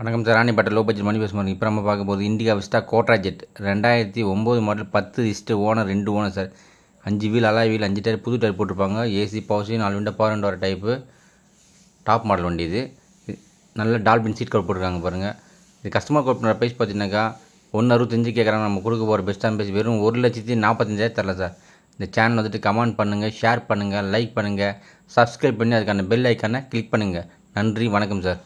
வணக்கம் sir. Ranipet low budget மணி பேசுகிறோம் இப்போ நம்ம பார்க்க போது இண்டிகா விஸ்டா கோட்ரா ஜெட். ரெண்டாயிரத்தி ஒம்பது மாடல் பத்து இஸ்ட்டு ஓனர் ரெண்டு ஓனர் சார். அஞ்சு வீல் அலாய் வீல் அஞ்சு டயர் புது டயர் போட்டிருப்பாங்க. ஏசி பவர் நாலு விண்டோ பவர் வர டைப்பு டாப் மாடல் வண்டி இது. இது நல்ல டால்பின் சீட் கவர் போட்டிருக்காங்க பாருங்கள் இது கஸ்டமர் கோட் பண்ணுற ப்ரைஸ் பார்த்தீங்கன்னாக்கா ஒன்று அறுபத்தஞ்சு கேட்குறாங்க நம்ம கொடுக்க போகிற பெஸ்ட்டான ப்ரைஸ் வெறும் ஒரு லட்சத்தி நாற்பத்தஞ்சாயிரம் தரல சார். இந்த சேனல் வந்துட்டு கமெண்ட் பண்ணுங்கள் ஷேர் பண்ணுங்கள் லைக் பண்ணுங்கள் சப்ஸ்கிரைப் பண்ணி அதுக்கான பெல் ஐக்கானை கிளிக் பண்ணுங்கள் நன்றி வணக்கம் சார்.